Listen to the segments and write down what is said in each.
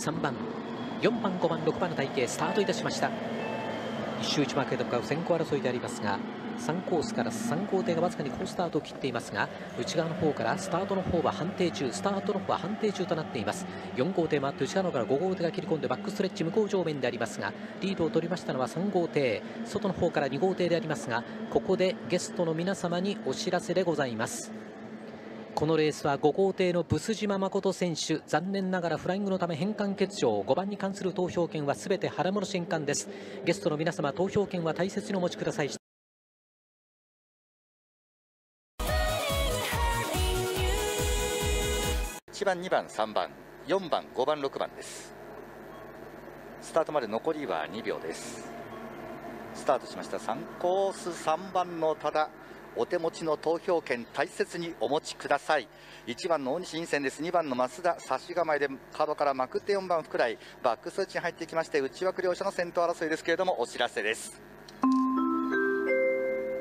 3番。4番5番6番の体系スタートいたしました。一周一幕へと向かう先行争いでありますが3コースから3号艇がわずかに好スタートを切っていますが内側の方からスタートの方は判定中スタートの方は判定中となっています。4号艇回って内側の方から5号艇が切り込んでバックストレッチ向こう上面でありますがリードを取りましたのは3号艇外の方から2号艇でありますがここでゲストの皆様にお知らせでございます。このレースは5号艇のブス島誠選手残念ながらフライングのため返還欠場。5番に関する投票権はすべて払戻し返還です。ゲストの皆様投票権は大切にお持ちください。1番、2番、3番、4番、5番、6番です。スタートまで残りは2秒です。スタートしました。3コース3番のただお手持ちの投票権大切にお持ちください。1番の大西陰線です。2番の増田差し構えでカードからまくって4番福来バックストレッチに入ってきまして内枠両者の先頭争いですけれどもお知らせです。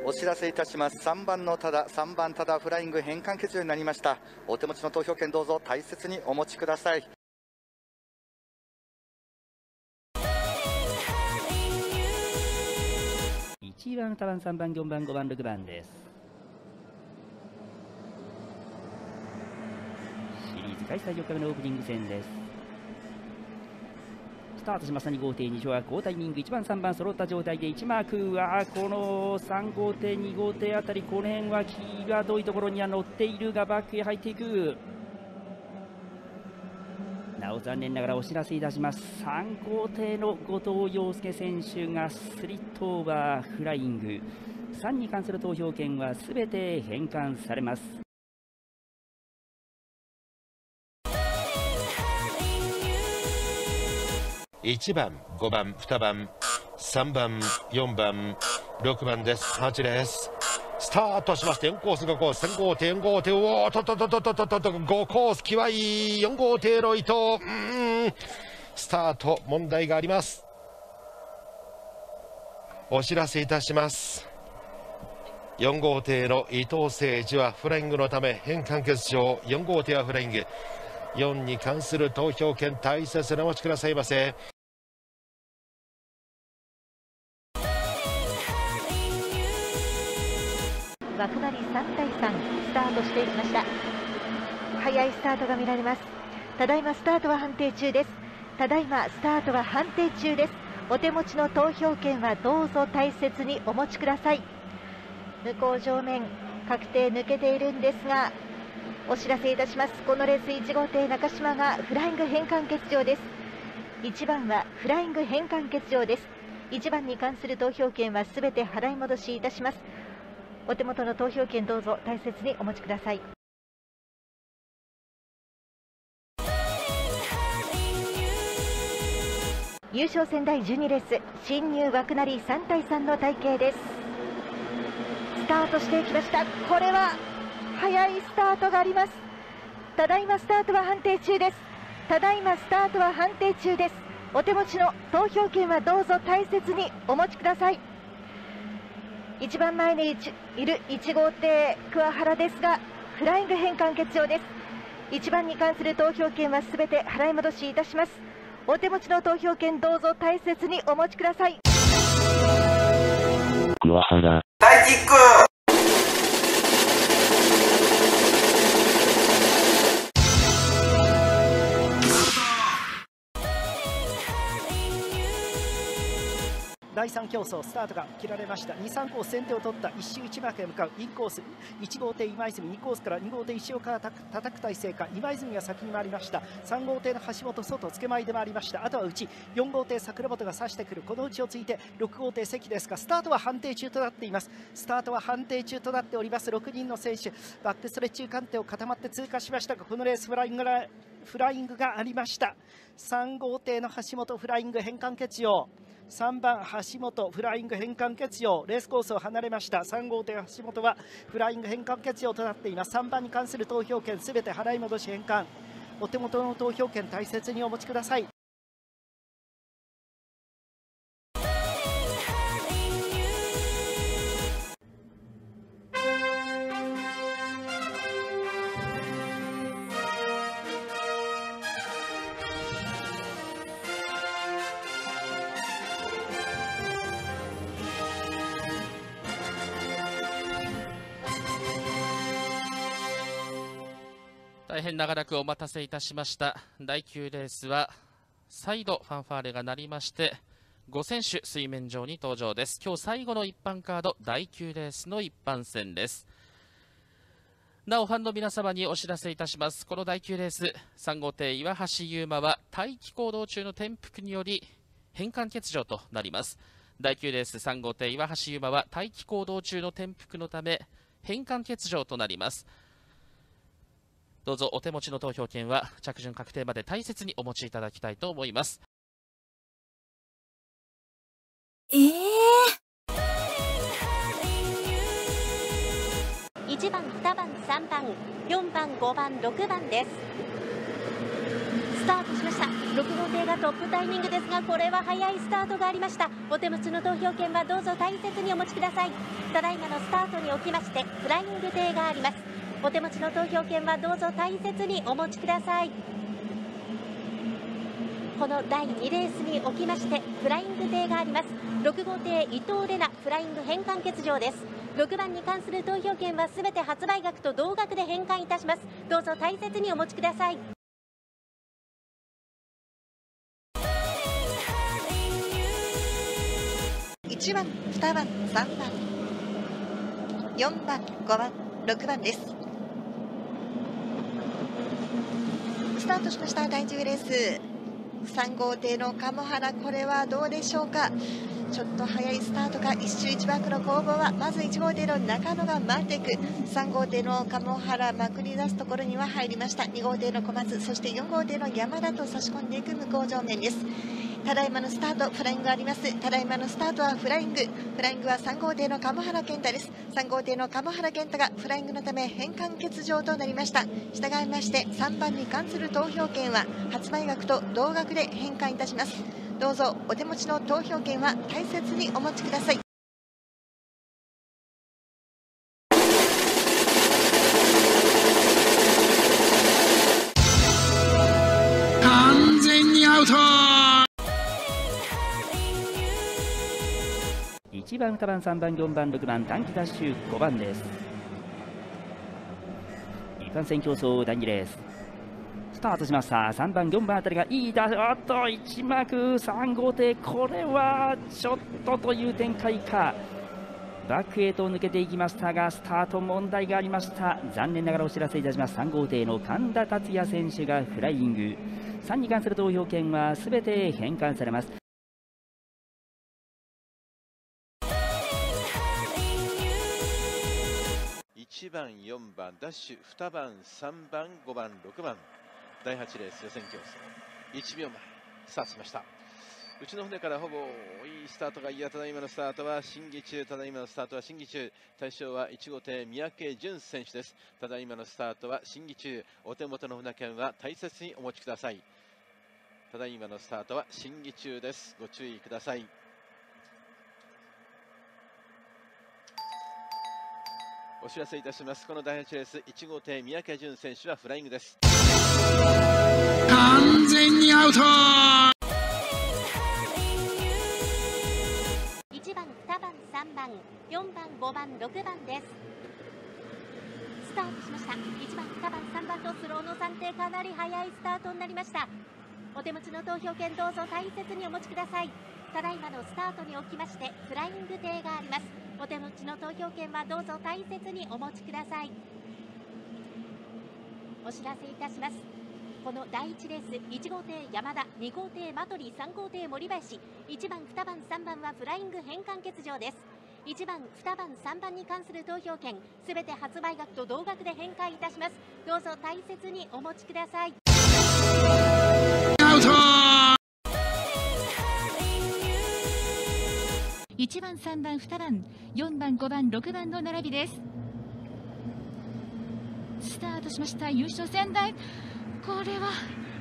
お知らせいたします。3番のただ3番ただフライング返還欠場になりました。お手持ちの投票権どうぞ大切にお持ちください。1番、2番、3番、4番、5番、6番です。シリーズ開催4日目のオープニング戦です。スタートしました2号艇2乗は好タイミング1番3番揃った状態で1マークはこの3号艇2号艇あたりこの辺は際どいところには乗っているがバックへ入っていくなお残念ながらお知らせいたします3号艇の後藤陽介選手がスリットオーバーフライング3に関する投票権はすべて返還されます1番、5番、2番、3番、4番、6番です。8です。スタートしまして4コース5コース先行艇4号艇おーとっとっとっとっとっとと5コースきわいい4号艇の伊藤うんスタート問題があります。お知らせいたします。4号艇の伊藤誠二はフライングのため返還欠場。4号艇はフライング。4に関する投票権大切にお待ちくださいませ。枠なり3対3スタートしていきました。早いスタートが見られます。ただいまスタートは判定中です。ただいまスタートは判定中です。お手持ちの投票権はどうぞ大切にお持ちください。向こう上面確定抜けているんですがお知らせいたします。このレース1号艇中島がフライング返還欠場です。1番はフライング返還欠場です。1番に関する投票権はすべて払い戻しいたします。お手元の投票権どうぞ大切にお持ちください。優勝戦第12レース新入枠なり3対3の体系です。スタートしていきました。これは早いスタートがあります。ただいまスタートは判定中です。ただいまスタートは判定中です。お手持ちの投票権はどうぞ大切にお持ちください。一番前にいる1号艇桑原ですがフライング返還欠場です。1番に関する投票権はすべて払い戻しいたします。お手持ちの投票権どうぞ大切にお持ちください。桑原。大キック第3競争スタートが切られました。2、3コース先手を取った。1周1マークへ向かう。インコース1号艇今泉。2コースから2号艇石岡が叩く体勢か今泉が先に回りました。3号艇の橋本外付け前で回りました。あとは内。4号艇桜本が指してくる。この内をついて6号艇関ですがスタートは判定中となっています。スタートは判定中となっております。6人の選手。バックストレッチ鑑定を固まって通過しましたがこのレースフライングフライングがありました。3号艇の橋本フライング返還欠用3番橋本フライング変換欠用レースコースを離れました。3号艇橋本はフライング変換欠用となっています。3番に関する投票権すべて払い戻し返還。お手元の投票権大切にお持ちください。大変長らくお待たせいたしました。第9レースは再度ファンファーレが鳴りまして5選手水面上に登場です。今日最後の一般カード第9レースの一般戦です。なおファンの皆様にお知らせいたします。この第9レース3号艇岩橋優馬は待機行動中の転覆により返還欠場となります。第9レース3号艇岩橋優馬は待機行動中の転覆のため返還欠場となります。どうぞお手持ちの投票権は着順確定まで大切にお持ちいただきたいと思いますええ1番、2番、3番、4番、5番、6番です。スタートしました。6号艇がトップタイミングですが、これは早いスタートがありました。お手持ちの投票権はどうぞ大切にお持ちください。ただいまのスタートにおきまして、フライング艇があります。お手持ちの投票権はどうぞ大切にお持ちください。この第2レースにおきましてフライング艇があります6号艇伊藤玲奈フライング返還欠場です6番に関する投票権はすべて発売額と同額で返還いたしますどうぞ大切にお持ちください1番、2番、3番、4番、5番、6番です。スタートしました第10レース。3号艇の鴨原これはどうでしょうか？ちょっと早いスタートか1周一枠の攻防はまず1号艇の中野が待っていく。3号艇の鴨原まくり出すところには入りました。2号艇の小松そして4号艇の山田と差し込んでいく向こう上面です。ただいまのスタートフライングあります。ただいまのスタートはフライング。フライングは3号艇の鴨原健太です。3号艇の鴨原健太がフライングのため返還欠場となりました。従いまして3番に関する投票権は発売額と同額で返還いたします。どうぞお手持ちの投票権は大切にお持ちください。完全にアウト。1番、2番、3番、4番、6番、短期ダッシュ5番です。一般戦競争第2レース。スタートしました。3番、4番あたりがいいだ、おっと、1幕3号艇、これはちょっとという展開か。バックへと抜けていきましたが、スタート問題がありました。残念ながらお知らせいたします。3号艇の神田達也選手がフライング。3に関する投票権はすべて返還されます。1番、4番、ダッシュ、2番、3番、5番、6番、第8レース予選競争、1秒前、スタートしました。うちの船からほぼいいスタートがいや、ただいまのスタートは審議中、ただいまのスタートは審議中、対象は1号艇、三宅淳選手です。ただいまのスタートは審議中、お手元の船券は大切にお持ちください。ただいまのスタートは審議中です。ご注意ください。お知らせいたします。この第8レース、1号艇、三宅淳選手はフライングです。完全にアウト1番、2番、3番、4番、5番、6番です。スタートしました。1番、2番、3番とスローの算定かなり早いスタートになりました。お手持ちの投票権どうぞ大切にお持ちください。ただいまのスタートにおきましてフライング艇があります。お手持ちの投票権はどうぞ大切にお持ちください。お知らせいたします。この第1レース1号艇山田2号艇マトリ3号艇森林1番2番3番はフライング返還欠場です1番2番3番に関する投票権すべて発売額と同額で返還いたしますどうぞ大切にお持ちください1番、3番、2番、4番、5番、6番の並びです。スタートしました優勝戦台。これは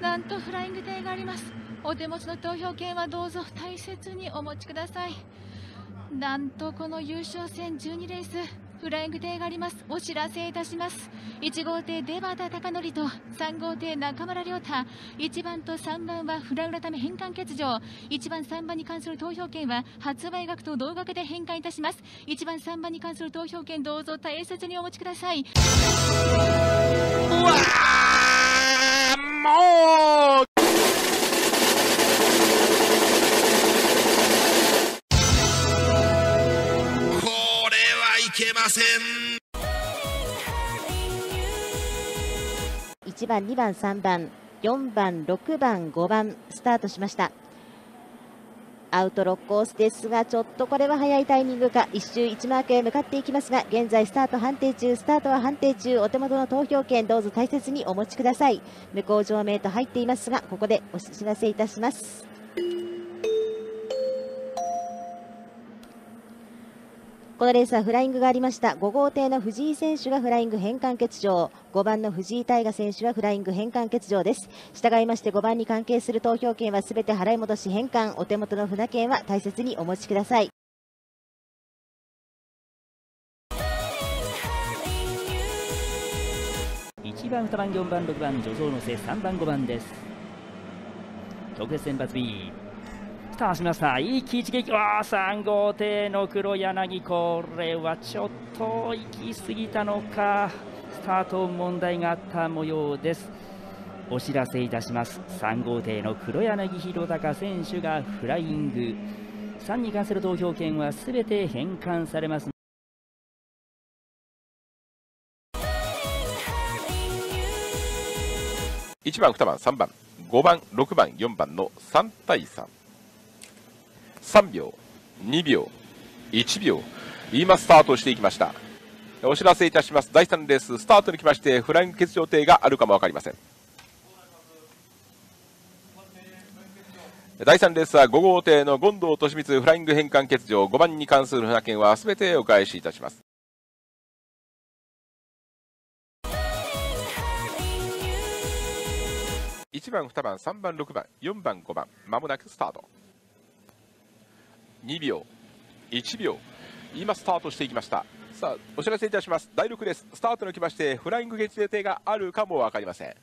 なんとフライング艇があります。お手持ちの投票券はどうぞ大切にお持ちください。なんとこの優勝戦12レースフライング艇があります。お知らせいたします。1号艇出端貴則と3号艇中村亮太。1番と3番はフラグのため返還欠場。1番3番に関する投票権は発売額と同額で返還いたします。1番3番に関する投票権どうぞ大切にお持ちください。うわーもこません。1番、2番、3番、4番、6番、5番スタートしました。アウト6コースですがちょっとこれは早いタイミングか1周1マークへ向かっていきますが現在スタート判定中スタートは判定中お手元の投票権どうぞ大切にお持ちください。向こう上名と入っていますがここでお知らせいたします。このレースはフライングがありました。5号艇の藤井選手がフライング変換欠場。5番の藤井大河選手はフライング変換欠場です。従いまして5番に関係する投票権はすべて払い戻し返還。お手元の船券は大切にお持ちください。1番、2番、4番、6番、助走のせ3番、5番です。特別選抜 B。ターしました。いい一撃。わあ、3号艇の黒柳。これはちょっと行き過ぎたのか。スタート問題があった模様です。お知らせいたします。3号艇の黒柳弘隆選手がフライング。3に関する投票権はすべて返還されます。1番、2番、3番、5番、6番、4番の3対3。3秒、2秒、1秒、今スタートしていきました。お知らせいたします。第3レース、スタートに来まして、フライング欠場艇があるかもわかりません。第3レースは5号艇の権藤利光フライング返還欠場5番に関する船券は全てお返しいたします。1番、2番、3番、6番、4番、5番、まもなくスタート。2秒、1秒、今スタートしていきました。さあ、お知らせいたします。第6レース、スタートに来まして、フライング月予定があるかもわかりません。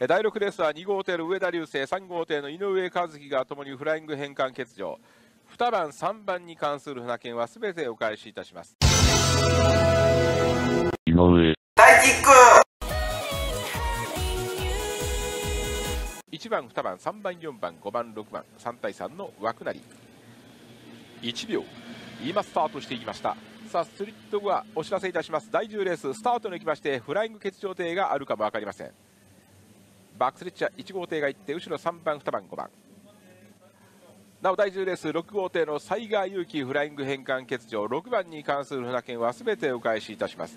え第6レースは2号艇の上田流星、3号艇の井上和樹がともにフライング返還欠場。2番、3番に関する船券はすべてお返しいたします。井上、大キック1番、2番、3番、4番、5番、6番、3対3の枠なり。1秒、今スタートしていきました。さあ、スリット後はお知らせいたします。第10レース、スタートに行きまして、フライング欠場艇があるかも分かりません。バックスレッチャー1号艇が行って、後ろ3番、2番、5番。なお第10レース6号艇の西川祐希フライング返還欠場6番に関する船券はすべてお返しいたします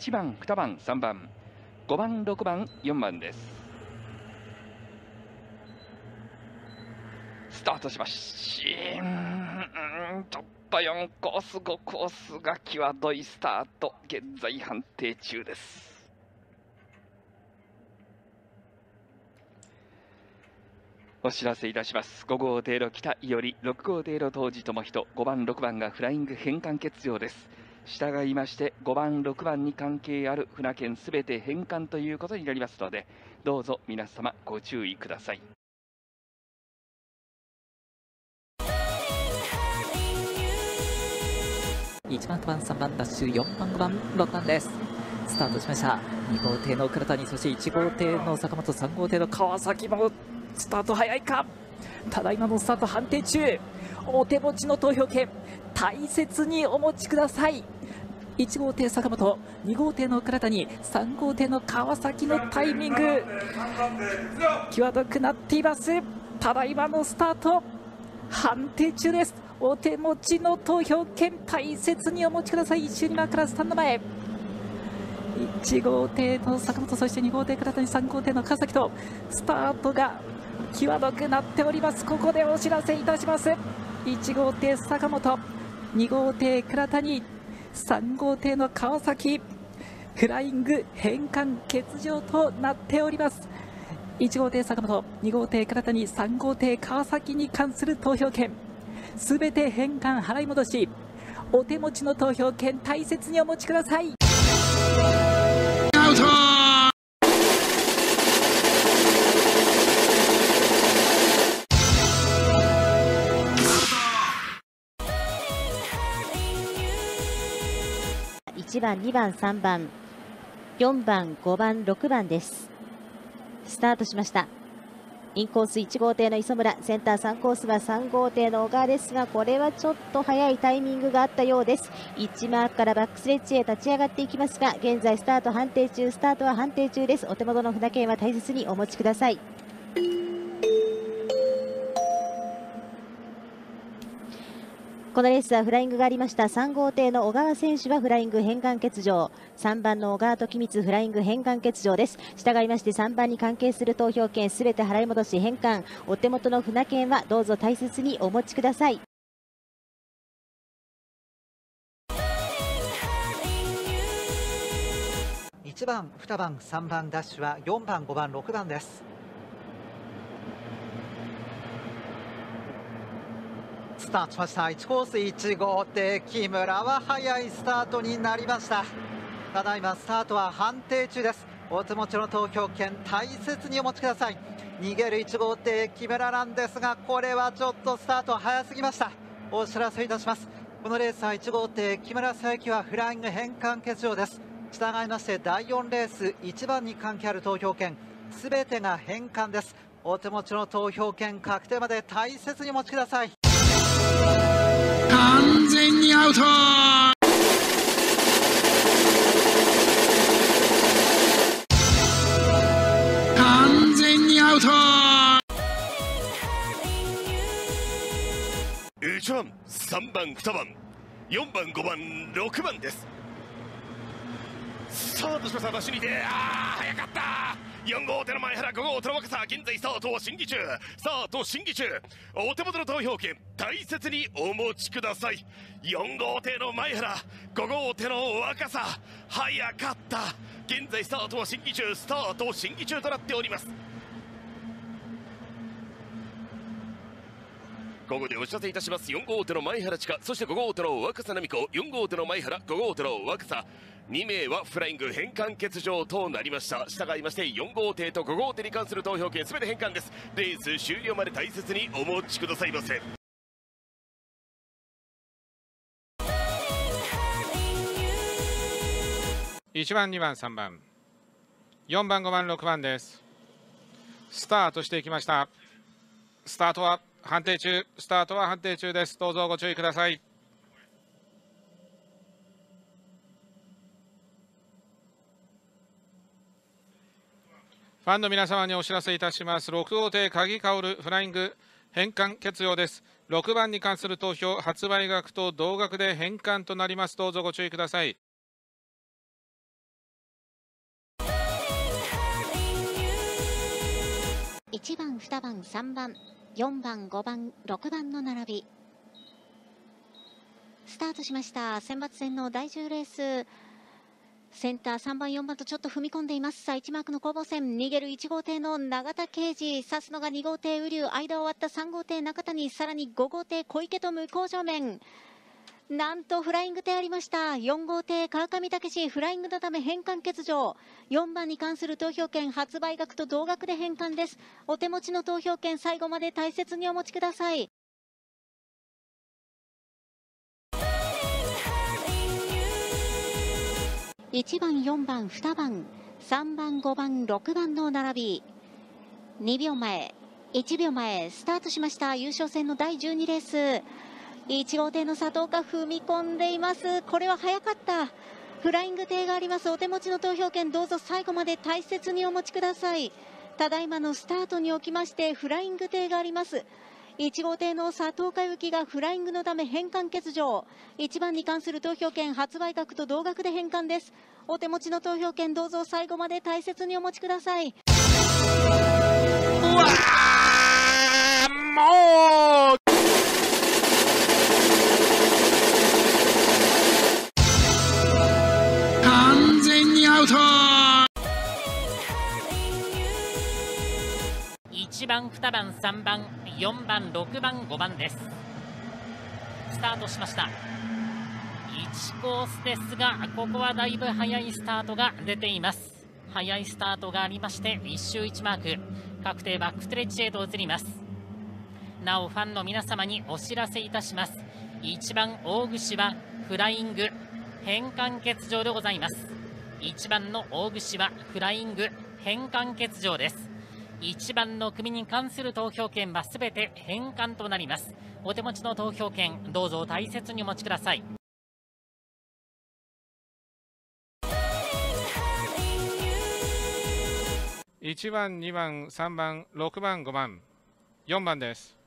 1番、2番、3番、5番、6番、4番です。スタートしましちょっと4コース、5コースが際どいスタート、現在判定中です。お知らせいたします5号艇の北伊織6号艇の当時智人5番6番がフライング返還欠場です従いまして5番6番に関係ある船券すべて返還ということになりますのでどうぞ皆様ご注意ください1番、2番、3番、ダッシュ、4番、5番、6番です。スタートしました。2号艇の倉谷、そして1号艇の坂本、3号艇の川崎もスタート早いか。ただいまのスタート判定中。お手持ちの投票権、大切にお持ちください。1号艇坂本、2号艇の倉谷、3号艇の川崎のタイミング、際どくなっています。ただいまのスタート、判定中です。お手持ちの投票権大切にお持ちください。1周2マーからスタンド前。1号艇の坂本、そして2号艇倉谷、3号艇の川崎とスタートが際どくなっております。ここでお知らせいたします。1号艇坂本、2号艇倉谷、3号艇の川崎、フライング返還欠場となっております。1号艇坂本、2号艇倉谷、3号艇川崎に関する投票権、すべて返還払い戻し、お手持ちの投票権大切にお持ちください。1番2番3番4番5番6番です。スタートしました。インコース1号艇の磯村センター3コースは3号艇の小川ですがこれはちょっと早いタイミングがあったようです。1マークからバックスレッジへ立ち上がっていきますが現在スタート判定中スタートは判定中です。お手元の札券は大切にお持ちください。このレースはフライングがありました。3号艇の小川選手はフライング変換欠場。3番の小川時光フライング変換欠場です。従いまして3番に関係する投票権すべて払い戻し返還。お手元の船券はどうぞ大切にお持ちください。1番、2番、3番ダッシュは4番、5番、6番です。スタートしました。1コース1号艇木村は早いスタートになりました。ただいまスタートは判定中です。お手持ちの投票権大切にお持ちください。逃げる1号艇木村なんですがこれはちょっとスタート早すぎました。お知らせいたします。このレースは1号艇木村佐伯はフライング変換欠場です。従いまして第4レース1番に関係ある投票権すべてが返還です。お手持ちの投票権確定まで大切にお持ちください。全にアウト。完全にアウト。1番3番2番4番5番6番です。スタートしました出しにてあー早かった。4号手の前原5号手の若さ現在スタートを審議中。スタート審議中。お手元の投票権大切にお持ちください。4号艇の前原5号艇の若さ早かった。現在スタートは審議中スタート審議中となっております。ここでお知らせいたします。4号手の前原千佳そして5号手の若狭奈美子4号手の前原5号手の若狭2名はフライング返還欠場となりました従いまして4号艇と5号艇に関する投票権全て返還ですレース終了まで大切にお持ちくださいませ1番、2番、3番、4番、5番、6番です。スタートしていきました。スタートは判定中、スタートは判定中です。どうぞご注意ください。ファンの皆様にお知らせいたします。6号艇、鍵薫フライング返還決用です。6番に関する投票、発売額と同額で返還となります。どうぞご注意ください。1番、2番、3番、4番、5番、6番の並び。スタートしました。選抜戦の第10レース。センター3番、4番とちょっと踏み込んでいます。さあ、1マークの攻防戦。逃げる1号艇の永田啓二。刺すのが2号艇、瓜生。間を割った3号艇、中谷。さらに5号艇、小池と向こう正面。なんとフライング艇ありました。4号艇、川上武史、フライングのため返還欠場。4番に関する投票権、発売額と同額で返還です。お手持ちの投票権、最後まで大切にお持ちください。1番、4番、2番、3番、5番、6番の並び。2秒前、1秒前、スタートしました。優勝戦の第12レース。1号艇の佐藤が踏み込んでいます。これは早かった。フライング艇があります。お手持ちの投票権どうぞ最後まで大切にお持ちください。ただいまのスタートにおきましてフライング艇があります。1号艇の佐藤佳之がフライングのため返還欠場。1番に関する投票権発売額と同額で返還です。お手持ちの投票権どうぞ最後まで大切にお持ちください。もう完全にアウト1番、2番、3番、4番、6番、5番です。スタートしました。1コースですが、ここはだいぶ早いスタートが出ています。早いスタートがありまして、1周1マーク、確定バックストレッチへと移ります。なお、ファンの皆様にお知らせいたします。1番、大串はフライング、変換欠場でございます1番の大串はフライング変換欠場です1番の組に関する投票権はすべて返還となりますお手持ちの投票権どうぞ大切にお持ちください1番、2番、3番、6番、5番、4番です。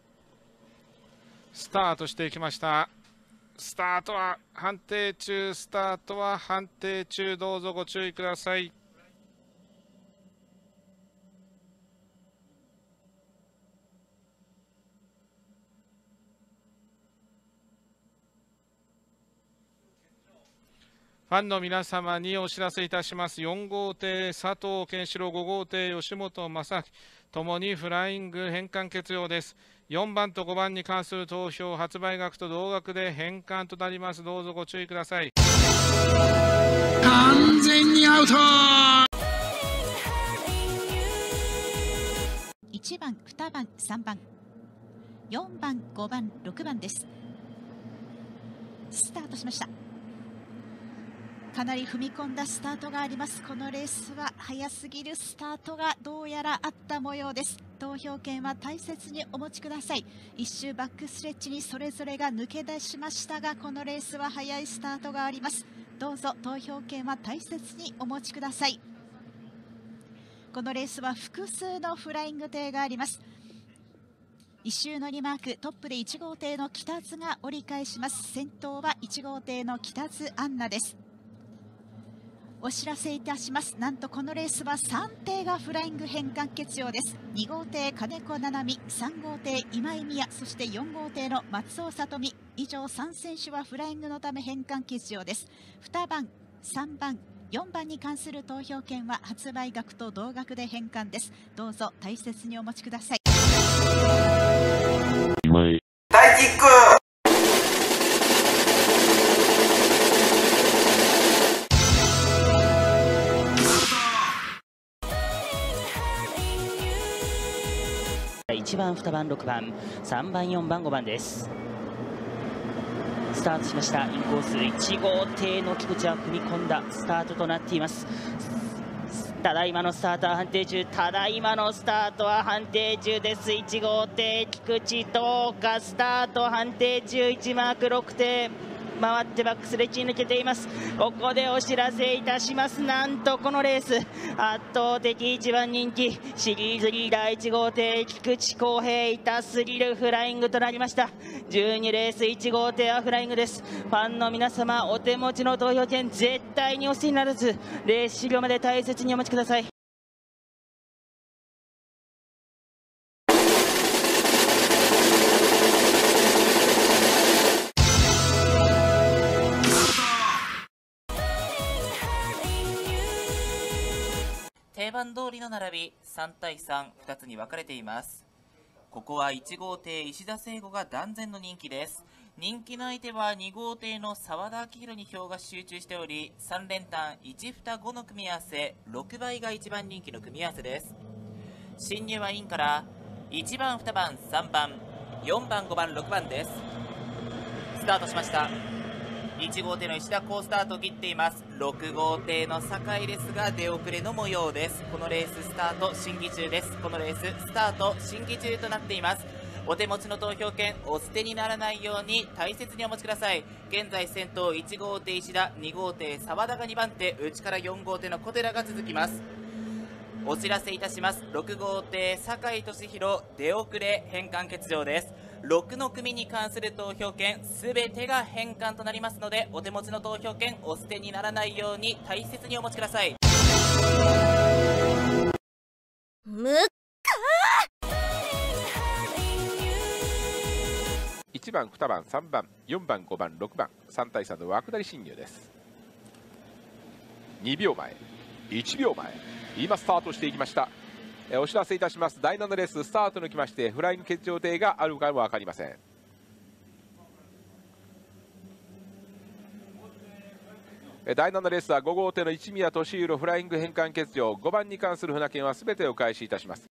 スタートしていきました。スタートは判定中、スタートは判定中、どうぞご注意ください。ファンの皆様にお知らせいたします。4号艇佐藤健志郎、5号艇吉本正明、ともにフライング返還決用です。4番と5番に関する投票、発売額と同額で返還となります。どうぞご注意ください。完全にアウト1番、2番、3番、4番、5番、6番です。スタートしました。かなり踏み込んだスタートがあります。このレースは早すぎるスタートがどうやらあった模様です。投票権は大切にお持ちください。一周バックストレッチにそれぞれが抜け出しましたが、このレースは早いスタートがあります。どうぞ投票権は大切にお持ちください。このレースは複数のフライング艇があります。1周の2マークトップで1号艇の北津が折り返します先頭は1号艇の北津アンナですお知らせいたします。なんとこのレースは3艇がフライング変換欠用です。2号艇金子七海3号艇今井美也そして4号艇の松尾里美。以上3選手はフライングのため変換欠用です。2番3番4番に関する投票権は発売額と同額で返還です。どうぞ大切にお持ちください。大キック1番、2番、6番、3番、4番、5番です。スタートしました。インコース1号艇の菊池は踏み込んだスタートとなっています。ただいまのスタートは判定中、ただいまのスタートは判定中です。1号艇菊池どうかスタート判定中、1マーク6艇。回ってバックスレッチに抜けています。ここでお知らせいたします。なんとこのレース。圧倒的一番人気。シリーズリーダー1号艇菊池康平痛すぎるフライングとなりました。12レース1号艇はフライングです。ファンの皆様お手持ちの投票権絶対にお捨てにならず。レース終了まで大切にお待ちください。番通りの並び3対32つに分かれています。ここは1号艇石田聖吾が断然の人気です。人気の相手は2号艇の澤田明宏に票が集中しており3連単1、2、5の組み合わせ6倍が一番人気の組み合わせです。進入はインから1番、2番、3番4番、5番、6番です。スタートしました。1号艇の石田好スタートを切っています。6号艇の酒井ですが出遅れの模様です。このレーススタート審議中です。このレーススタート審議中となっています。お手持ちの投票権お捨てにならないように大切にお持ちください。現在先頭1号艇石田2号艇澤田が2番手内から4号艇の小寺が続きます。お知らせいたします。6号艇酒井俊弘出遅れ返還欠場です。6の組に関する投票権すべてが返還となりますのでお手持ちの投票権お捨てにならないように大切にお持ちくださいむっ1番、2番、3番、4番、5番、6番、3対3の枠なり侵入です。2秒前、1秒前、今スタートしていきました。えお知らせいたします。第7レーススタート抜きまして、フライング決定艇があるかも分かりません。え第7レースは5号艇の一宮俊弘フライング返還欠場5番に関する船券は全てお返しいたします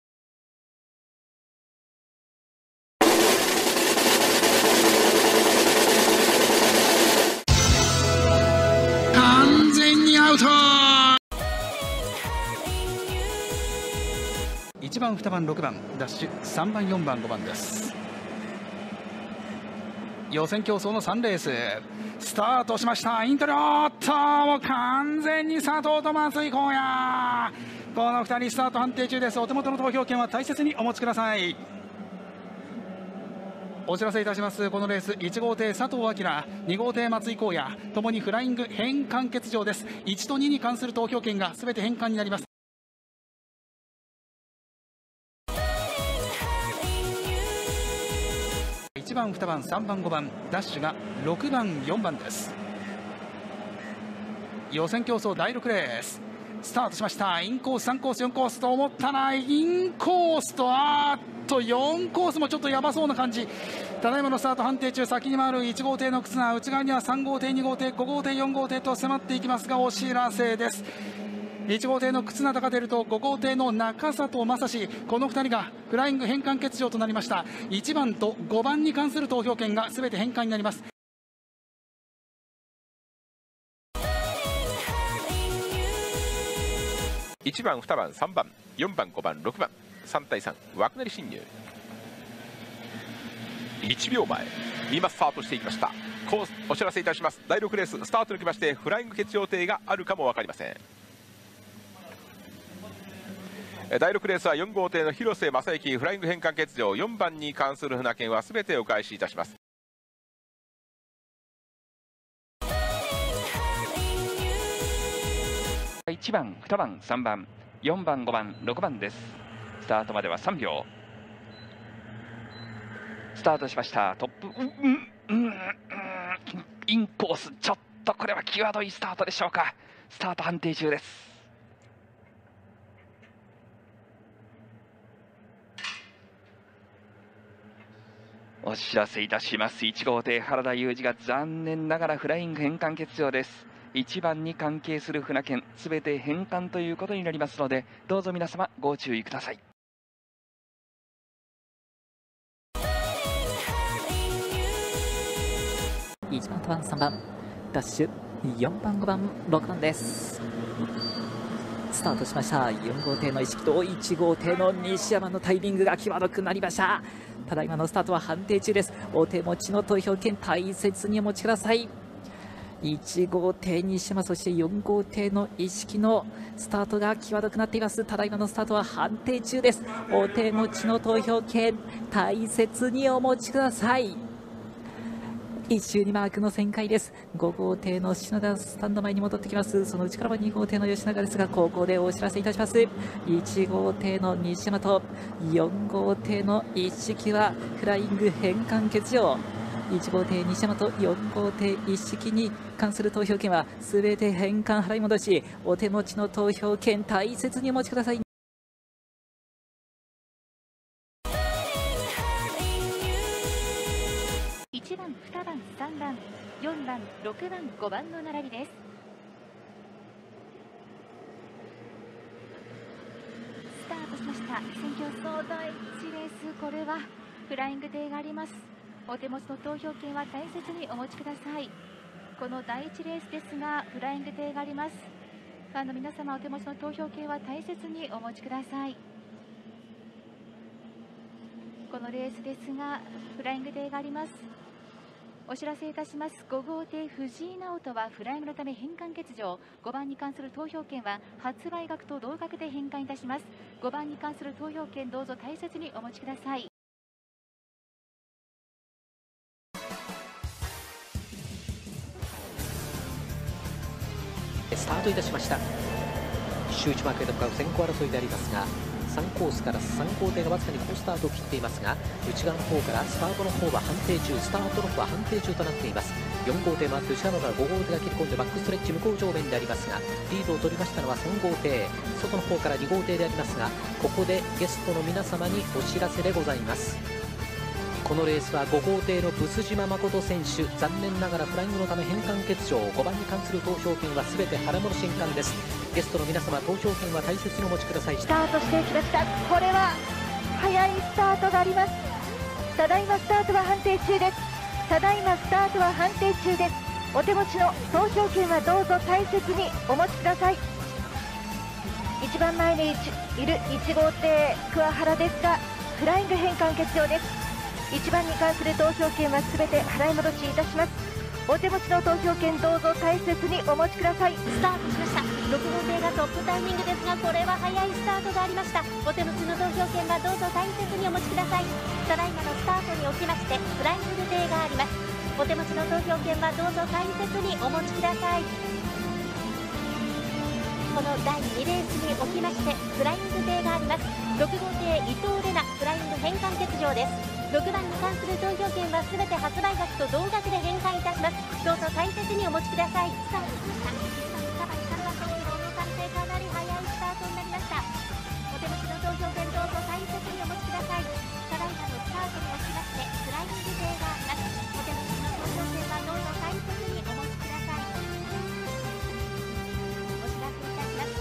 完全にアウト1番2番6番ダッシュ3番4番5番です。予選競争の3レース。スタートしました。イントリおっともう完全に佐藤と松井光也。この2人スタート判定中です。お手元の投票権は大切にお持ちください。お知らせいたします。このレース1号艇佐藤明2号艇松井光也ともにフライング変換欠場です。1と2に関する投票権が全て変換になります。1番、2番、3番、5番ダッシュが6番、4番です。予選競争第6レーススタートしました。インコース3コース4コースと思ったらインコースとあっと4コースもちょっとやばそうな感じ。ただいまのスタート判定中先に回る1号艇の忽那内側には3号艇2号艇5号艇4号艇と迫っていきますがお知らせです。1号艇の忽那高照と5号艇の中里正史この2人がフライング変換欠場となりました1番と5番に関する投票権が全て変換になります1番、2番、3番、4番、5番、6番、3対3、枠なり侵入。1秒前、今スタートしていきました。コースお知らせいたします。第6レース、スタートにきまして、フライング欠場艇があるかも分かりません。第6レースは4号艇の広瀬正幸フライング変換欠場4番に関する船券は全てお返しいたします1番、2番、3番、4番、5番、6番です。スタートまでは3秒。スタートしました。トップ、うん、うん、うん、インコース、ちょっとこれは際どいスタートでしょうか。スタート判定中です。お知らせいたします1号艇原田裕二が残念ながらフライング変換欠場です1番に関係する船券すべて返還ということになりますのでどうぞ皆様ご注意ください1番、2番、3番、ダッシュ、4番、5番、6番です。スタートしました。4号艇の意識と1号艇の西山のタイミングが際どくなりました。ただいまのスタートは判定中です。お手持ちの投票券大切にお持ちください。1号艇西山そして4号艇の意識のスタートが際どくなっていますただいまのスタートは判定中ですお手持ちの投票券大切にお持ちください一周にマークの旋回です。5号艇の篠田スタンド前に戻ってきます。その内からは2号艇の吉永ですがここでお知らせいたします。1号艇の西山と4号艇の一式はフライング変換欠場。1号艇西山と4号艇一式に関する投票権は全て返還払い戻し。お手持ちの投票権大切にお持ちください。6番、5番の並びです。スタートしました。選挙総第1レース、これはフライング艇があります。お手持ちの投票権は大切にお持ちください。この第1レースですが、フライング艇があります。ファンの皆様、お手持ちの投票権は大切にお持ちください。このレースですが、フライング艇があります。お知らせいたします。5号艇藤井直人はフライングのため返還欠場。5番に関する投票権は発売額と同額で返還いたします。5番に関する投票権どうぞ大切にお持ちください。スタートいたしました。周知マークへとか先行争いでありますが3コースから3号艇がわずかに好スタートを切っていますが内側の方からスタートの方は判定中スタートの方は判定中となっています。4号艇回って内側から5号艇が切り込んでバックストレッチ向こう上面でありますがリードを取りましたのは3号艇外の方から2号艇でありますがここでゲストの皆様にお知らせでございます。このレースは5号艇のブス島誠選手残念ながらフライングのため返還欠場。5番に関する投票権は全て払い戻し返還です。ゲストの皆様投票権は大切にお持ちください。スタートしていきました。これは早いスタートがあります。ただいまスタートは判定中です。ただいまスタートは判定中です。お手持ちの投票券はどうぞ大切にお持ちください。一番前にいる1号艇桑原ですがフライング変換欠場です。1番に関する投票券はすべて払い戻しいたします。お手持ちの投票券どうぞ大切にお持ちください。スタートしました6号艇がトップタイミングですがこれは早いスタートがありました。お手持ちの投票券はどうぞ大切にお持ちください。ただいまのスタートにおきましてフライング艇があります。お手持ちの投票券はどうぞ大切にお持ちください。この第2レースにおきましてフライング艇があります。6号艇伊藤玲奈フライング変換欠場です。6番に関する投票券は全て発売額と同額で返還いたします。どうぞ大切にお持ちください。券どうぞ大切にお持ちください。ただいまのスタートにおきましてフライディング艇がありますお手持ちの投票券はどうぞ大切にお持ちください。お知らせいたします。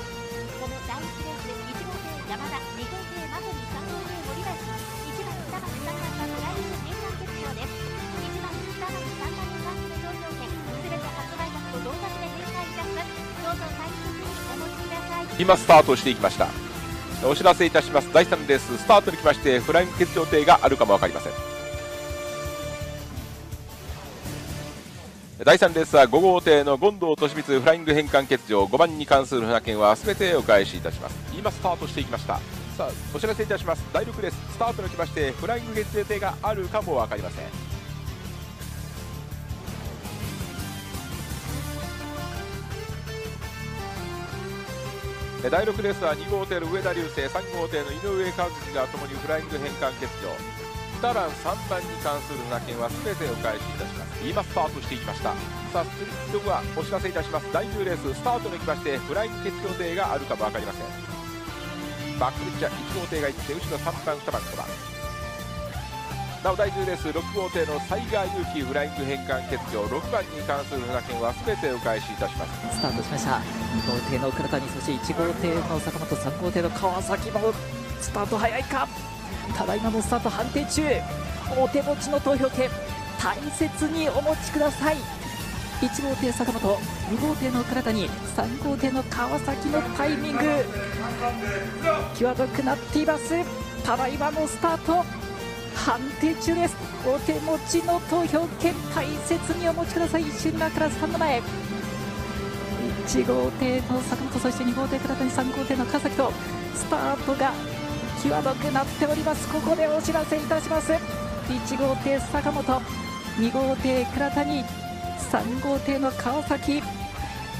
この第1レース1号艇山田2号艇マトリ3号艇森林1番2番3番はフライング変換欠場です。1番2番3番に関する投票券すべて発売額と同額で返還いたします。どうぞ大切にお持ちください。今スタートしていきました。お知らせいたします。第3レーススタートに来ましてフライング欠場艇があるかも分かりません。第3レースは5号艇の権藤利光フライング変換欠場。5番に関する船券は全てお返しいたします。今スタートしていきました。さあお知らせいたします。第6レーススタートに来ましてフライング欠場艇があるかも分かりません。第6レースは2号艇の上田流星3号艇の井上和樹がともにフライング変換欠場。2段3番に関する船券は全てお返しいたします。今スタートしていきました。さあスリットはお知らせいたします。第10レーススタートにきましてフライング欠場艇があるかも分かりません。バックリッチャー1号艇が行って後ろ3番2番5番。なお第10レース6号艇の西川祐希フライング変換欠場6番に関する船券は全てお返しいたします。スタートしました。2号艇の倉谷そして1号艇の坂本3号艇の川崎もスタート早いか。ただいまもスタート判定中。お手持ちの投票権大切にお持ちください。1号艇坂本2号艇の倉谷3号艇の川崎のタイミング。際どくなっています。ただいまのスタート。判定中です。お手持ちの投票権大切にお持ちください。一周今から3の前1号艇の坂本そして2号艇倉谷3号艇の川崎と。スタートが際どくなっております。ここでお知らせいたします。1号艇坂本2号艇倉谷3号艇の川崎。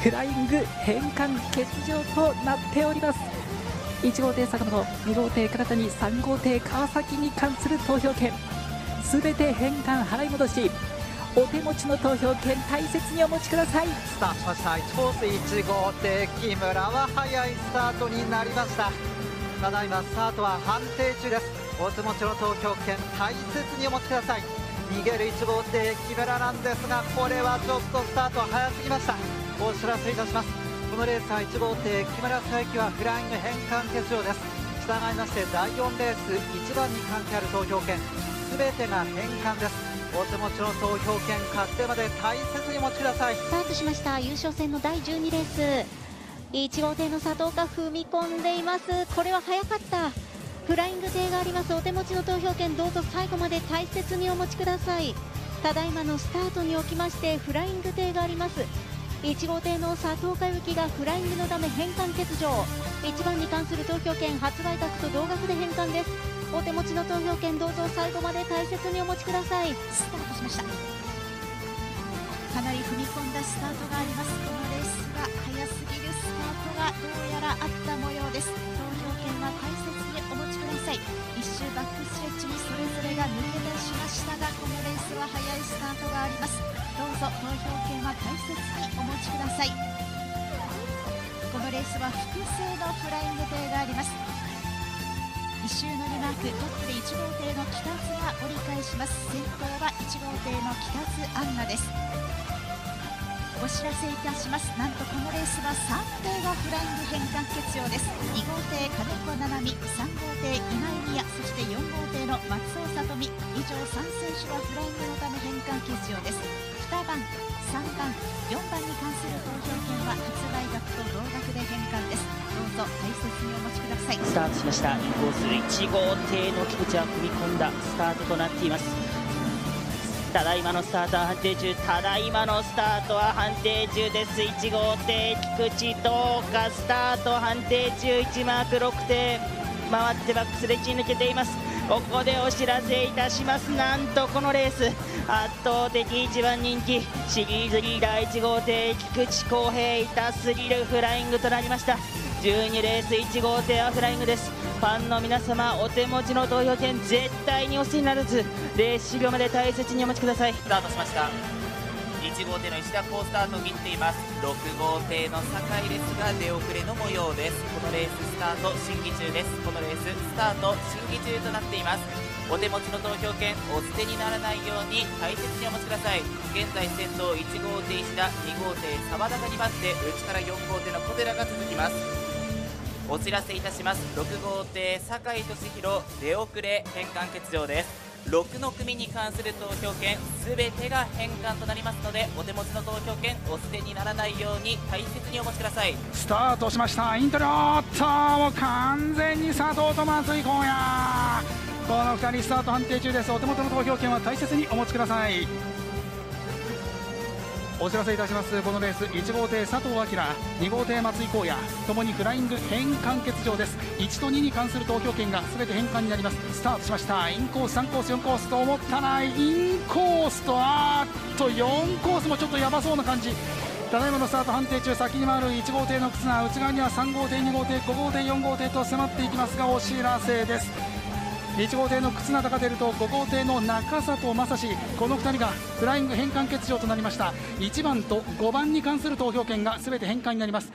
フライング変換欠場となっております。1号艇坂本2号艇倉谷3号艇川崎に関する投票権すべて返還払い戻しお手持ちの投票権大切にお持ちください。スタートしました1コース1号艇木村は早いスタートになりました。ただいまスタートは判定中です。お手持ちの投票権大切にお持ちください。逃げる1号艇木村なんですがこれはちょっとスタート早すぎました。お知らせいたします。このレースは1号艇木村沙之はフライング変換欠場です。従いまして第4レース1番に関係ある投票権全てが返還です。お手持ちの投票権確定まで大切にお持ちください。スタートしました。優勝戦の第12レース。1号艇の佐藤が踏み込んでいます。これは早かった。フライング艇があります。お手持ちの投票権どうぞ最後まで大切にお持ちください。ただいまのスタートにおきましてフライング艇があります。1号艇の佐藤佳之がフライングのため返還欠場。1番に関する投票権発売額と同額で返還です。お手持ちの投票権どうぞ最後まで大切にお持ちください。スタートしました。かなり踏み込んだスタートがあります。このレースは早すぎるスタートがどうやらあった模様です。投票権は大切にお持ちください。一周バックストレッチにそれぞれが抜け出しましたがこのレースは早いスタートがあります。どうぞ投票権は大切にお持ちください。このレースは複数のフライング艇があります。1周の2マークトップで1号艇の北津が折り返します。先頭は1号艇の北津アンナです。お知らせいたします。なんとこのレースは3艇がフライング変換欠場です。2号艇金子七海3号艇今井美也そして4号艇の松尾さとみ以上3選手はフライングのため変換欠場です。番3番4番に関する投票権は発売額と同額で返還です。どうぞ大切にお持ちください。スタートしました。インコース1号艇の菊池は踏み込んだスタートとなっています。ただいまのスタートは判定中。ただいまのスタートは判定中です。1号艇菊池どうか。スタート判定中。1マーク6艇。回ってバックスで打ち抜けています。ここでお知らせいたします。なんとこのレース。圧倒的1番人気。シリーズリーダー1号艇菊池康平痛すぎるフライングとなりました。12レース1号艇はフライングです。ファンの皆様お手持ちの投票権絶対にお捨てにならず。レース終了まで大切にお待ちください。スタートしました。1号艇の石田好スタートを切っています。6号艇の酒井ですが出遅れの模様です。このレーススタート審議中です。このレーススタート審議中となっています。お手持ちの投票権お捨てにならないように大切にお持ちください。現在先頭1号艇石田2号艇澤田が2番手内から4号艇の小寺が続きます。お知らせいたします。6号艇酒井俊弘出遅れ返還欠場です。6の組に関する投票権全てが返還となりますのでお手持ちの投票権お捨てにならないように大切にお持ちください。スタートしました。イントロっともう完全に佐藤と松井荒野この2人スタート判定中です。お手元の投票権は大切にお持ちください。お知らせいたします。このレース1号艇佐藤明2号艇松井荒野ともにフライング返還欠場です。1と2に関する投票権が全て返還になります。スタートしました。インコース3コース4コースと思ったらインコースとあっと4コースもちょっとやばそうな感じ。ただいまのスタート判定中先に回る1号艇の忽那内側には3号艇2号艇5号艇4号艇と迫っていきますがお知らせです。1号艇の忽那隆輝と5号艇の中里正史この2人がフライング返還欠場となりました。1番と5番に関する投票権が全て返還になります。